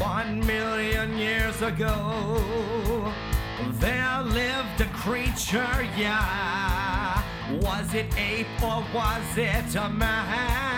One million years ago, there lived a creature, yeah. Was it ape or was it a man?